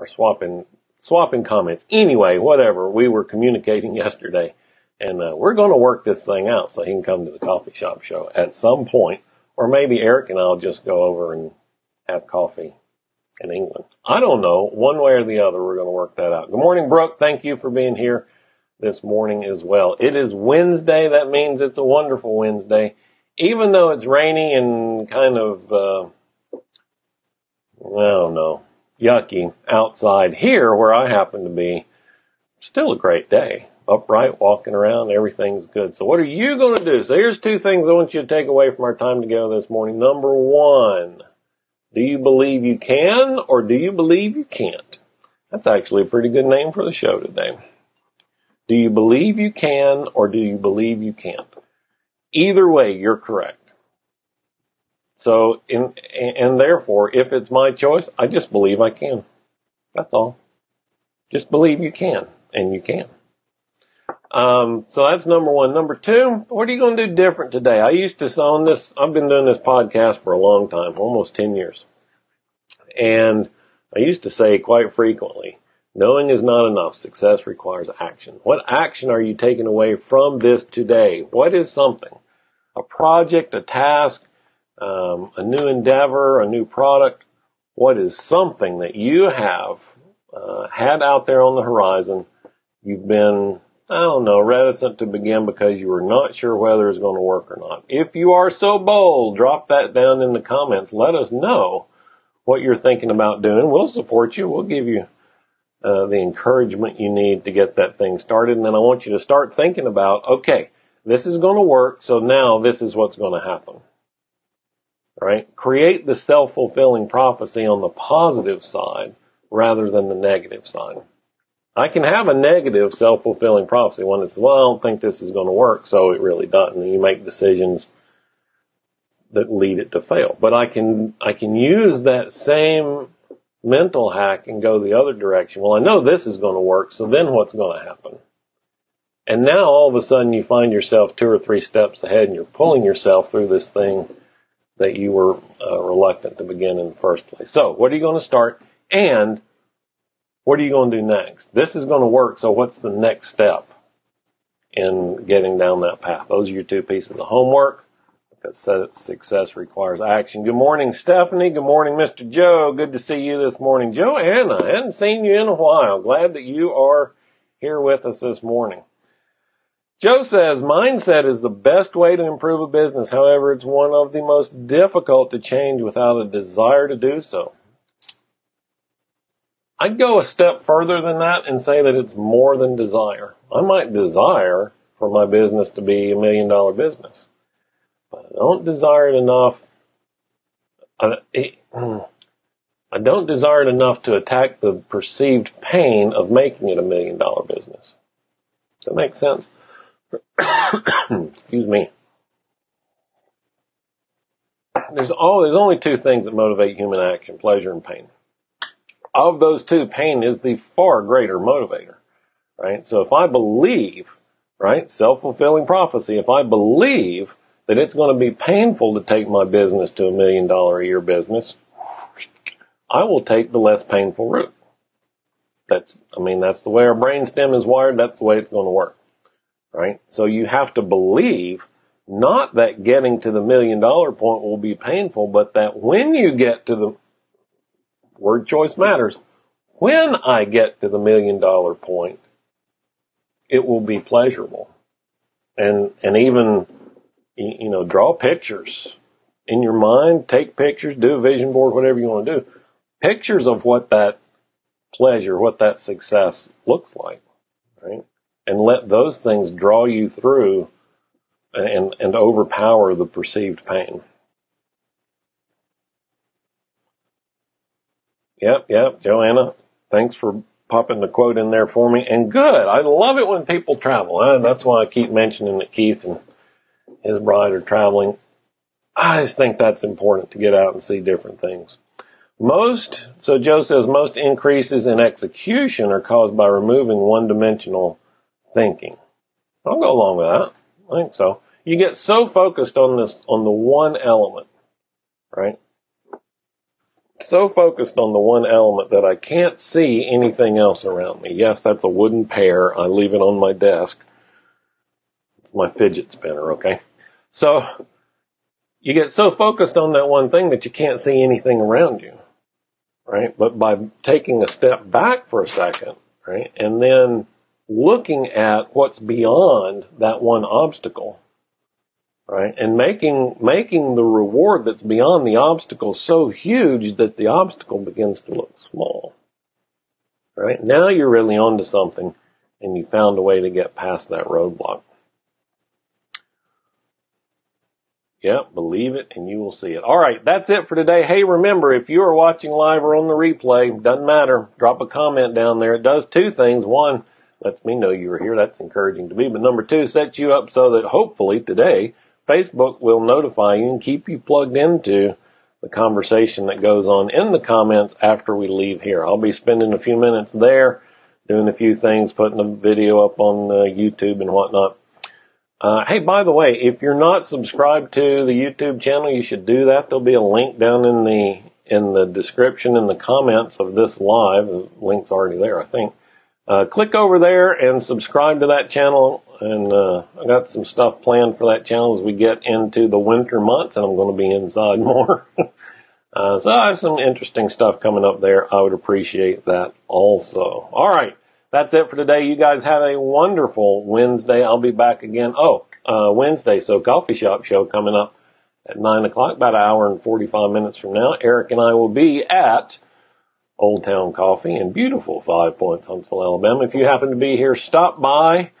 or swapping swapping comments. Anyway, whatever. We were communicating yesterday, and uh, we're going to work this thing out so he can come to the coffee shop show at some point, or maybe Eric and I'll just go over and have coffee in England. I don't know. One way or the other, we're going to work that out. Good morning, Brooke. Thank you for being here this morning as well. It is Wednesday. That means it's a wonderful Wednesday. Even though it's rainy and kind of, uh, I don't know, yucky outside here where I happen to be, still a great day. Upright, walking around, everything's good. So what are you going to do? So here's two things I want you to take away from our time together this morning. Number one, do you believe you can or do you believe you can't? That's actually a pretty good name for the show today. Do you believe you can or do you believe you can't? Either way, you're correct. So, in, and therefore, if it's my choice, I just believe I can. That's all. Just believe you can, and you can. Um, so that's number one. Number two, what are you going to do different today? I used to on this. I've been doing this podcast for a long time, almost ten years, and I used to say quite frequently, knowing is not enough. Success requires action. What action are you taking away from this today? What is something? A project, a task, um, a new endeavor, a new product. What is something that you have uh, had out there on the horizon? You've been I don't know, reticent to begin because you were not sure whether it's going to work or not. If you are so bold, drop that down in the comments. Let us know what you're thinking about doing. We'll support you. We'll give you uh, the encouragement you need to get that thing started. And then I want you to start thinking about, okay, this is going to work. So now this is what's going to happen. Right? Create the self-fulfilling prophecy on the positive side rather than the negative side. I can have a negative self-fulfilling prophecy when it's, well, I don't think this is going to work, so it really doesn't. And you make decisions that lead it to fail. But I can, I can use that same mental hack and go the other direction. Well, I know this is going to work, so then what's going to happen? And now all of a sudden you find yourself two or three steps ahead and you're pulling yourself through this thing that you were uh, reluctant to begin in the first place. So what are you going to start? And what are you going to do next? This is going to work, so what's the next step in getting down that path? Those are your two pieces of homework because success requires action. Good morning, Stephanie. Good morning, Mr. Joe. Good to see you this morning. Joanna, I hadn't seen you in a while. Glad that you are here with us this morning. Joe says mindset is the best way to improve a business. However, it's one of the most difficult to change without a desire to do so. I'd go a step further than that and say that it's more than desire. I might desire for my business to be a million dollar business, but I don't desire it enough. I, don't desire it enough to attack the perceived pain of making it a million dollar business. Does that make sense? Excuse me. There's all, there's only two things that motivate human action, pleasure and pain of those two, pain is the far greater motivator, right? So if I believe, right, self-fulfilling prophecy, if I believe that it's going to be painful to take my business to a million dollar a year business, I will take the less painful route. That's, I mean, that's the way our brainstem is wired. That's the way it's going to work, right? So you have to believe not that getting to the million dollar point will be painful, but that when you get to the word choice matters. When I get to the million dollar point, it will be pleasurable. And, and even, you know, draw pictures in your mind, take pictures, do a vision board, whatever you want to do. Pictures of what that pleasure, what that success looks like, right? And let those things draw you through and, and overpower the perceived pain. Yep, yep, Joanna. Thanks for popping the quote in there for me. And good. I love it when people travel. Uh, that's why I keep mentioning that Keith and his bride are traveling. I just think that's important to get out and see different things. Most, so Joe says, most increases in execution are caused by removing one dimensional thinking. I'll go along with that. I think so. You get so focused on this, on the one element, right? so focused on the one element that I can't see anything else around me. Yes, that's a wooden pair. I leave it on my desk. It's my fidget spinner, okay? So you get so focused on that one thing that you can't see anything around you, right? But by taking a step back for a second, right, and then looking at what's beyond that one obstacle, right, and making making the reward that's beyond the obstacle so huge that the obstacle begins to look small, right? Now you're really onto something, and you found a way to get past that roadblock. Yeah, believe it and you will see it. All right, that's it for today. Hey, remember, if you are watching live or on the replay, doesn't matter. Drop a comment down there. It does two things. One, lets me know you were here. That's encouraging to me. But number two, sets you up so that hopefully today, Facebook will notify you and keep you plugged into the conversation that goes on in the comments after we leave here. I'll be spending a few minutes there, doing a few things, putting a video up on uh, YouTube and whatnot. Uh, hey, by the way, if you're not subscribed to the YouTube channel, you should do that. There'll be a link down in the in the description in the comments of this live. The link's already there, I think. Uh, click over there and subscribe to that channel. And uh, I got some stuff planned for that channel as we get into the winter months, and I'm going to be inside more. uh, so I have some interesting stuff coming up there. I would appreciate that also. All right that's it for today. You guys have a wonderful Wednesday. I'll be back again. Oh, uh, Wednesday. So coffee shop show coming up at nine o'clock, about an hour and 45 minutes from now. Eric and I will be at Old Town Coffee in beautiful Five Points, Huntsville, Alabama. If you happen to be here, stop by.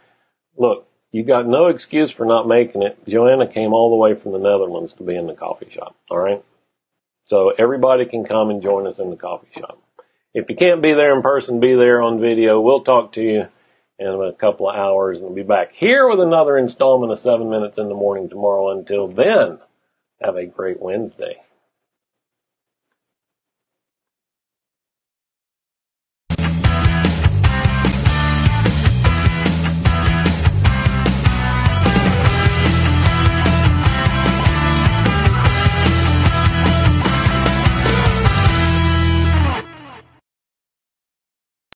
Look, you got no excuse for not making it. Joanna came all the way from the Netherlands to be in the coffee shop. All right. So everybody can come and join us in the coffee shop. If you can't be there in person, be there on video. We'll talk to you in a couple of hours and we'll be back here with another installment of 7 Minutes in the Morning tomorrow. Until then, have a great Wednesday.